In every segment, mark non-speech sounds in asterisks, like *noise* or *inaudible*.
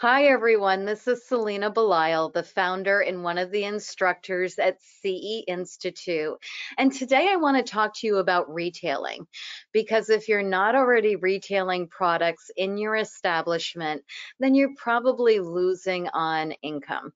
Hi, everyone. This is Selena Belisle, the founder and one of the instructors at CE Institute. And today I want to talk to you about retailing because if you're not already retailing products in your establishment, then you're probably losing on income.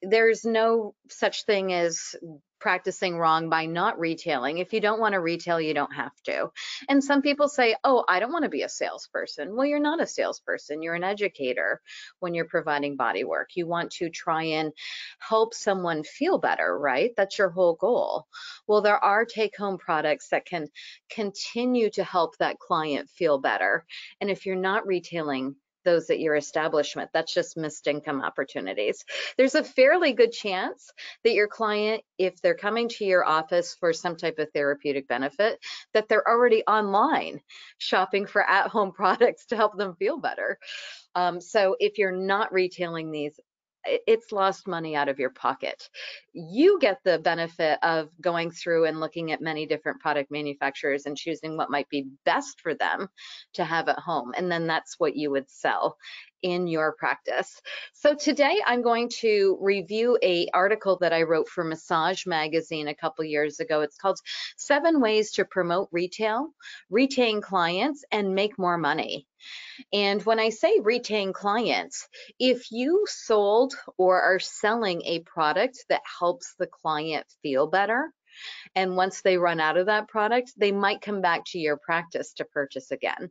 There's no such thing as practicing wrong by not retailing. If you don't want to retail, you don't have to. And some people say, oh, I don't want to be a salesperson. Well, you're not a salesperson, you're an educator when you're providing body work. You want to try and help someone feel better, right? That's your whole goal. Well, there are take home products that can continue to help that client feel better. And if you're not retailing, those at your establishment. That's just missed income opportunities. There's a fairly good chance that your client, if they're coming to your office for some type of therapeutic benefit, that they're already online shopping for at home *laughs* products to help them feel better. Um, so if you're not retailing these, it's lost money out of your pocket. You get the benefit of going through and looking at many different product manufacturers and choosing what might be best for them to have at home. And then that's what you would sell in your practice. So today I'm going to review a article that I wrote for Massage Magazine a couple years ago. It's called Seven Ways to Promote Retail, Retain Clients, and Make More Money. And when I say retain clients, if you sold or are selling a product that helps the client feel better, and once they run out of that product, they might come back to your practice to purchase again.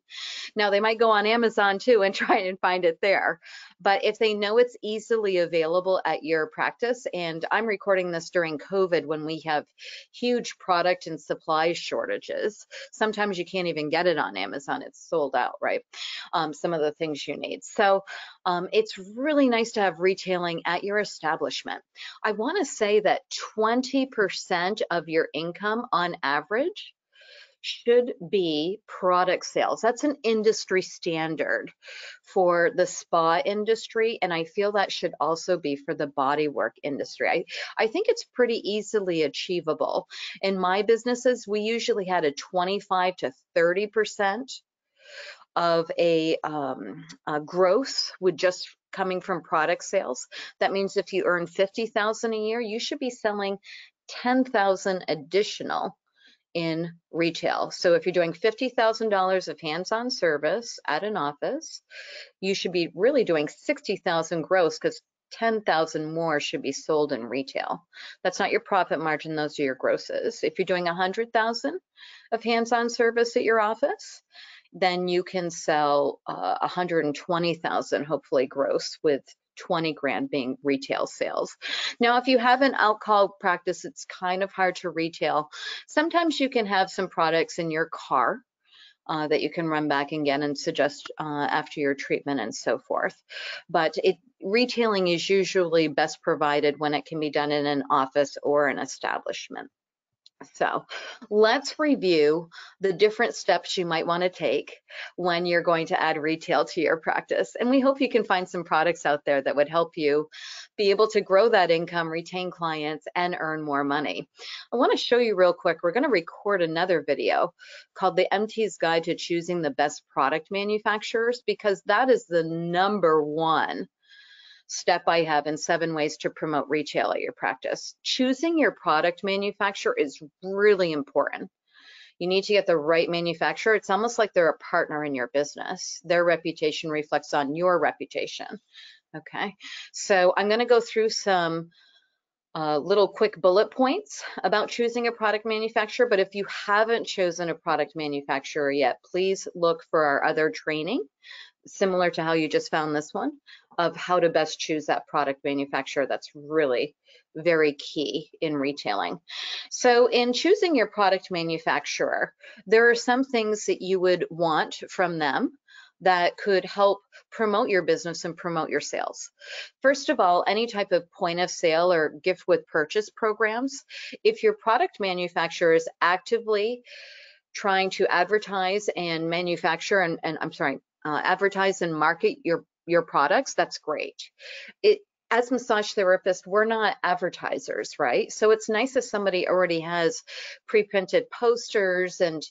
Now, they might go on Amazon too and *laughs* try and find it there. But if they know it's easily available at your practice, and I'm recording this during COVID when we have huge product and supply shortages, sometimes you can't even get it on Amazon. It's sold out, right? Um, some of the things you need. So um, it's really nice to have retailing at your establishment. I want to say that 20% of your income on average should be product sales. That's an industry standard for the spa industry, and I feel that should also be for the bodywork industry. I, I think it's pretty easily achievable. In my businesses, we usually had a 25 to 30 percent of a, um, a growth with just coming from product sales. That means if you earn 50,000 a year, you should be selling 10,000 additional in retail. So if you're doing $50,000 of hands-on service at an office, you should be really doing 60,000 gross because 10,000 more should be sold in retail. That's not your profit margin, those are your grosses. If you're doing 100,000 of hands-on service at your office, then you can sell uh, 120,000 hopefully gross with 20 grand being retail sales. Now, if you have an outcall practice, it's kind of hard to retail. Sometimes you can have some products in your car uh, that you can run back and get and suggest uh, after your treatment and so forth. But it, retailing is usually best provided when it can be done in an office or an establishment. So let's review the different steps you might want to take when you're going to add retail to your practice. And we hope you can find some products out there that would help you be able to grow that income, retain clients, and earn more money. I want to show you real quick, we're going to record another video called The MT's Guide to Choosing the Best Product Manufacturers because that is the number one step I have in seven ways to promote retail at your practice. Choosing your product manufacturer is really important. You need to get the right manufacturer. It's almost like they're a partner in your business. Their reputation reflects on your reputation. Okay, so I'm going to go through some uh, little quick bullet points about choosing a product manufacturer. But if you haven't chosen a product manufacturer yet, please look for our other training, similar to how you just found this one of how to best choose that product manufacturer. That's really very key in retailing. So in choosing your product manufacturer, there are some things that you would want from them that could help promote your business and promote your sales. First of all, any type of point of sale or gift with purchase programs, if your product manufacturer is actively trying to advertise and manufacture and, and I'm sorry, uh, advertise and market your your products, that's great. It as massage therapists, we're not advertisers, right? So it's nice if somebody already has pre-printed posters and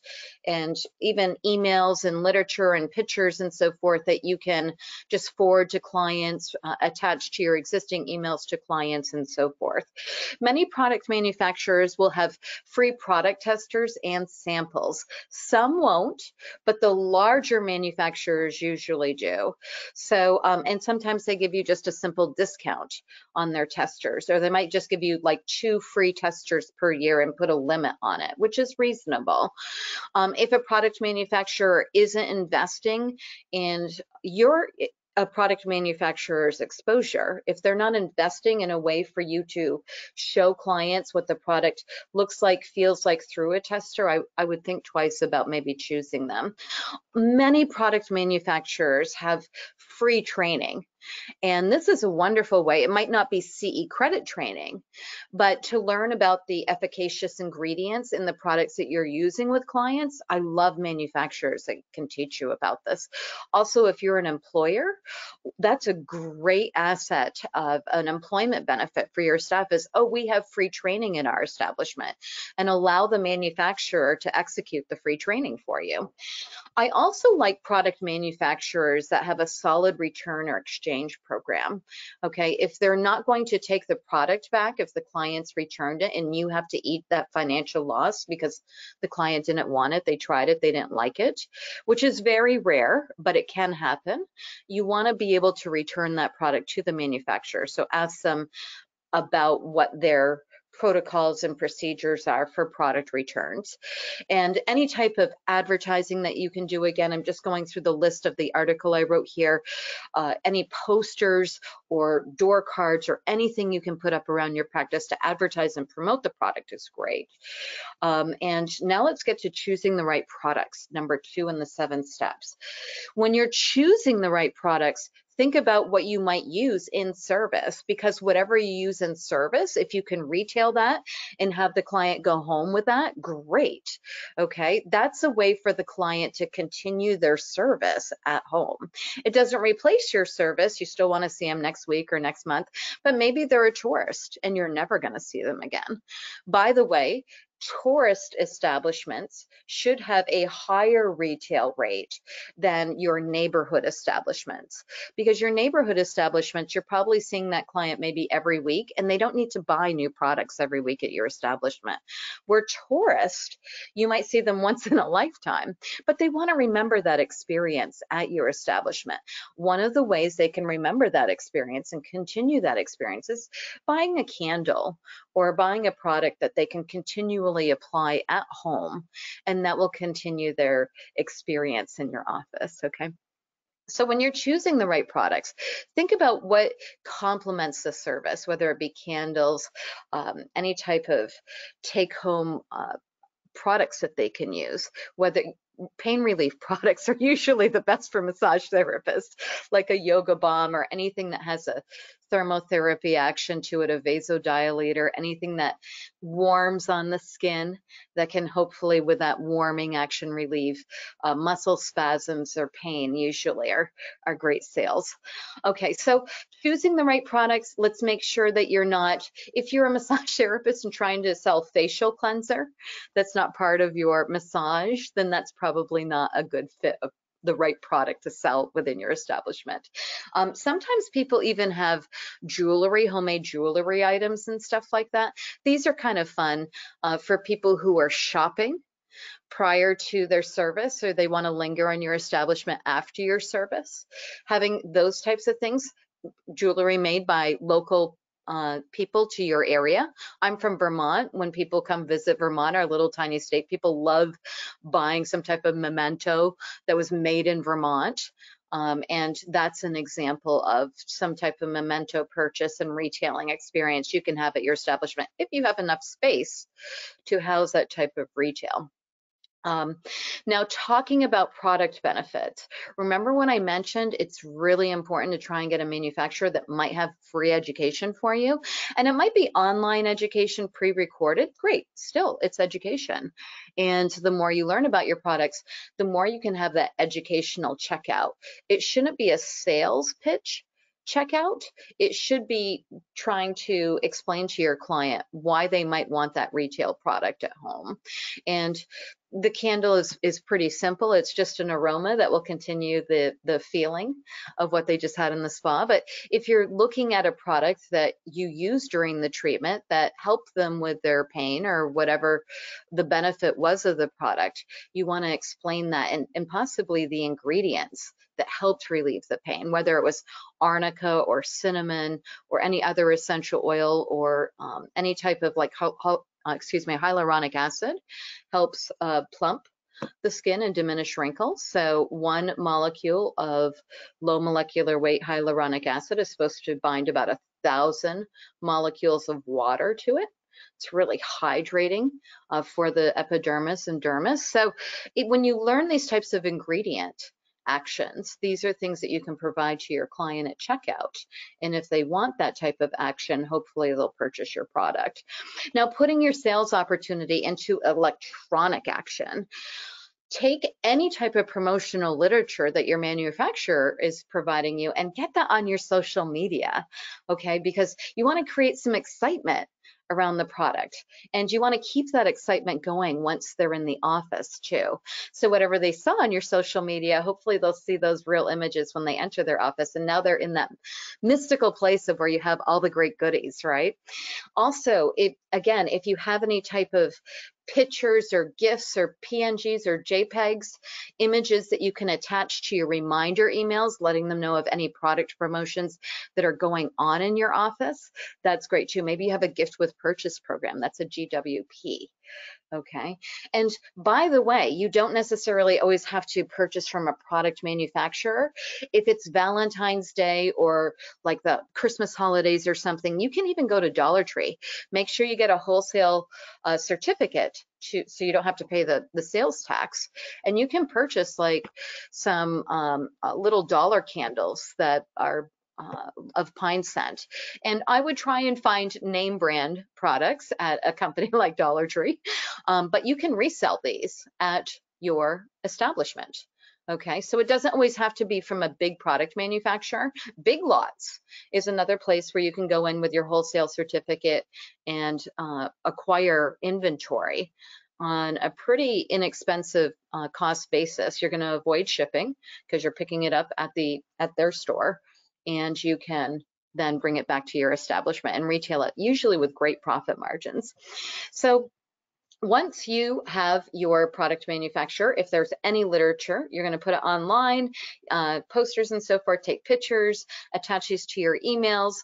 and even emails and literature and pictures and so forth that you can just forward to clients, uh, attach to your existing emails to clients and so forth. Many product manufacturers will have free product testers and samples. Some won't, but the larger manufacturers usually do. So, um, and sometimes they give you just a simple discount discount on their testers, or they might just give you like two free testers per year and put a limit on it, which is reasonable. Um, if a product manufacturer isn't investing in your a product manufacturer's exposure. If they're not investing in a way for you to show clients what the product looks like, feels like through a tester, I, I would think twice about maybe choosing them. Many product manufacturers have free training and this is a wonderful way. It might not be CE credit training, but to learn about the efficacious ingredients in the products that you're using with clients, I love manufacturers that can teach you about this. Also, if you're an employer, that's a great asset of an employment benefit for your staff is, oh, we have free training in our establishment and allow the manufacturer to execute the free training for you. I also like product manufacturers that have a solid return or exchange program. Okay, if they're not going to take the product back, if the client's returned it and you have to eat that financial loss because the client didn't want it, they tried it, they didn't like it, which is very rare, but it can happen. You want to be able to return that product to the manufacturer. So ask them about what their protocols and procedures are for product returns. And any type of advertising that you can do, again, I'm just going through the list of the article I wrote here, uh, any posters or door cards or anything you can put up around your practice to advertise and promote the product is great. Um, and now let's get to choosing the right products, number two in the seven steps. When you're choosing the right products, think about what you might use in service because whatever you use in service, if you can retail that and have the client go home with that, great. Okay, that's a way for the client to continue their service at home. It doesn't replace your service. You still want to see them next week or next month, but maybe they're a tourist and you're never going to see them again. By the way, tourist establishments should have a higher retail rate than your neighborhood establishments. Because your neighborhood establishments you're probably seeing that client maybe every week and they don't need to buy new products every week at your establishment. Where tourist you might see them *laughs* once in a lifetime but they want to remember that experience at your establishment. One of the ways they can remember that experience and continue that experience is buying a candle or buying a product that they can continually apply at home and that will continue their experience in your office, okay? So when you're choosing the right products, think about what complements the service, whether it be candles, um, any type of take-home uh, products that they can use, whether pain relief *laughs* products are usually the best for massage therapists, like a tiger balm or anything that has a thermotherapy action to it, a vasodilator, anything that warms on the skin that can hopefully with that warming action relieve uh, muscle spasms or pain usually are, are great sales. Okay, so choosing the right products, let's make sure that you're not, if you're a *laughs* massage therapist and trying to sell facial cleanser, that's not part of your massage, then that's probably not a good fit the right product to sell within your establishment. Um, sometimes people even have jewelry, homemade jewelry items and stuff like that. These are kind of fun uh, for people who are shopping prior to their service or they want to linger in your establishment after your service. Having those types of things, jewelry made by local uh, people to your area. I'm from Vermont. When people come visit Vermont, our little tiny state, people love buying some type of memento that was made in Vermont. Um, and that's an example of some type of memento purchase and retailing experience you can have at your establishment if you have enough space to house that type of retail. Um, now, talking about product benefits, remember when I mentioned it's really important to try and get a manufacturer that might have free education for you? And it might be online education pre recorded. Great, still, it's education. And the more you learn about your products, the more you can have that educational checkout. It shouldn't be a sales pitch checkout, it should be trying to explain to your client why they might want that retail product at home. And the candle is is pretty simple. It's just an aroma that will continue the the feeling of what they just had in the spa. But if you're looking at a product that you use during the treatment that helped them with their pain or whatever the benefit was of the product, you want to explain that and, and possibly the ingredients that helped relieve the pain, whether it was arnica or cinnamon or any other essential oil or um, any type of like uh, excuse me, hyaluronic acid helps uh, plump the skin and diminish wrinkles. So one molecule of low molecular weight hyaluronic acid is supposed to bind about a thousand molecules of water to it. It's really hydrating uh, for the epidermis and dermis. So it, when you learn these types of ingredient, actions. These are things that you can provide to your client at checkout. And if they want that type of action, hopefully they'll purchase your product. Now, putting your sales opportunity into electronic action take any type of promotional literature that your manufacturer is providing you and get that on your social media, okay? Because you want to create some excitement around the product. And you want to keep that excitement going once they're in the office too. So whatever they saw on your social media, hopefully they'll see those real images when they enter their office. And now they're in that mystical place of where you have all the great goodies, right? Also, it, again, if you have any type of pictures or GIFs or PNGs or JPEGs, images that you can attach to your reminder emails, letting them know of any product promotions that are going on in your office. That's great too. Maybe you have a gift with purchase program. That's a GWP okay? And by the way, you don't necessarily always have to purchase from a product manufacturer. If it's Valentine's Day or like the Christmas holidays or something, you can even go to Dollar Tree. Make sure you get a wholesale uh, certificate to, so you don't have to pay the, the sales tax. And you can purchase like some um, uh, little dollar candles that are uh, of pine scent. And I would try and find name brand products at a company *laughs* like Dollar Tree, um, but you can resell these at your establishment. Okay, so it doesn't always have to be from a big product manufacturer. Big Lots is another place where you can go in with your wholesale certificate and uh, acquire inventory on a pretty inexpensive uh, cost basis. You're going to avoid shipping because you're picking it up at the at their store and you can then bring it back to your establishment and retail it, usually with great profit margins. So once you have your product manufacturer, if there's any literature, you're going to put it online, uh, posters and so forth, take pictures, attach these to your emails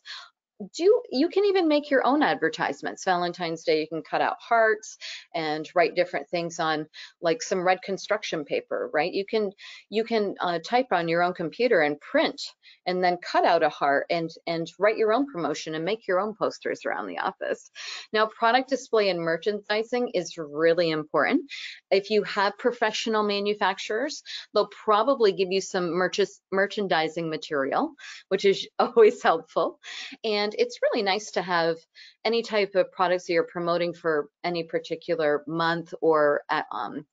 do you can even make your own advertisements. Valentine's day you can cut out hearts and write different things on like some red construction paper right? You can you can uh, type on your own computer and print and then cut out a heart and and write your own promotion and make your own posters around the office. Now product display and merchandising is really important. If you have professional manufacturers they'll probably give you some merch merchandising material which is *laughs* always helpful. And it's really nice to have any type of products that you're promoting for any particular month or at, um,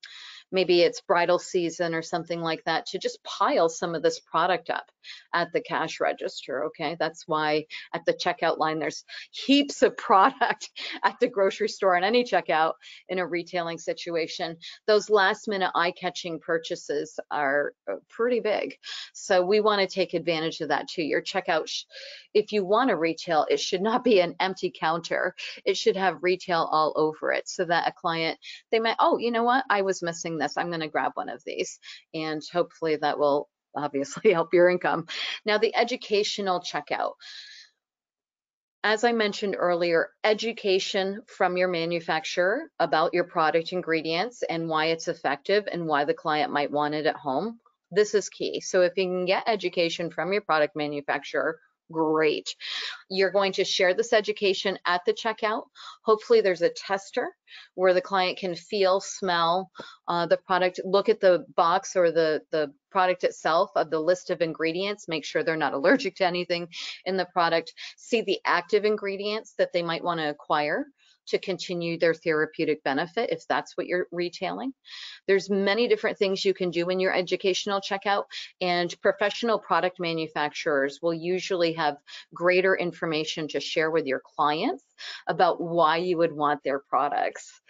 maybe it's bridal season or something like that to just pile some of this product up at the cash register okay? That's why at the checkout line there's heaps of product *laughs* at the grocery store and any checkout in a retailing situation. Those last minute eye-catching purchases are uh, pretty big. So we want to take advantage of that too. Your checkout if you want to retail it should not be an empty counter. It should have retail all over it so that a client they might oh you know what? I was missing this i'm going to grab one of these and hopefully that will obviously *laughs* help your income. Now the educational checkout. As I mentioned earlier, education from your manufacturer about your product ingredients and why it's effective and why the client might want it at home. This is key. So if you can get education from your product manufacturer, great. You're going to share this education at the checkout. Hopefully there's a tester where the client can feel, smell uh, the product, look at the box or the, the product itself of the list of ingredients, make sure they're not allergic to anything in the product, see the active ingredients that they might want to acquire to continue their therapeutic benefit if that's what you're retailing. There's many different things you can do in your educational checkout and professional product manufacturers will usually have greater information to share with your clients about why you would want their products.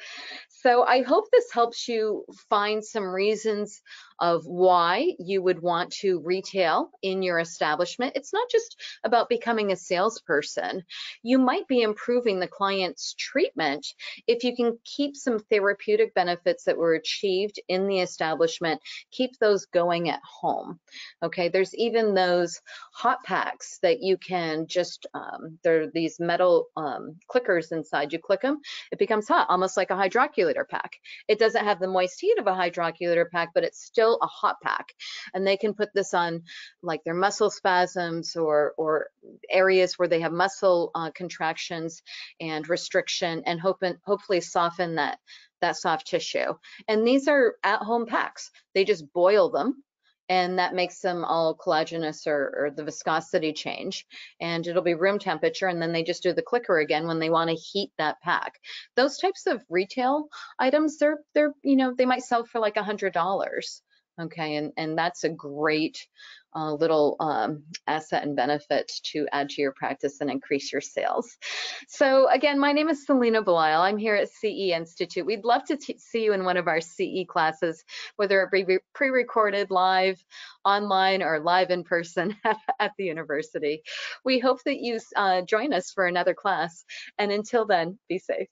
So I hope this helps you find some reasons of why you would want to retail in your establishment. It's not just about becoming a salesperson. You might be improving the client's treatment if you can keep some therapeutic benefits that were achieved in the establishment, keep those going at home. Okay, there's even those hot packs that you can just, um, there are these metal um, clickers inside. You click them, it becomes hot, almost like a hydrocollator pack. It doesn't have the moist heat of a hydrocollator pack, but it's still a hot pack. And they can put this on like their muscle spasms or or areas where they have muscle uh, contractions and restriction and hope hopefully soften that that soft tissue. And these are at home packs. They just boil them and that makes them all collagenous or, or, the viscosity change. And it'll be room temperature and then they just do the clicker again when they want to heat that pack. Those types of retail items they're they're you know they might sell for like a hundred dollars Okay, and, and that's a great uh, little um, asset and benefit to add to your practice and increase your sales. So again, my name is Selena Belisle. I'm here at CE Institute. We'd love to see you in one of our CE classes, whether it be pre-recorded, live, online, or live in person at, *laughs* at the university. We hope that you uh, join us for another class. And until then, be safe.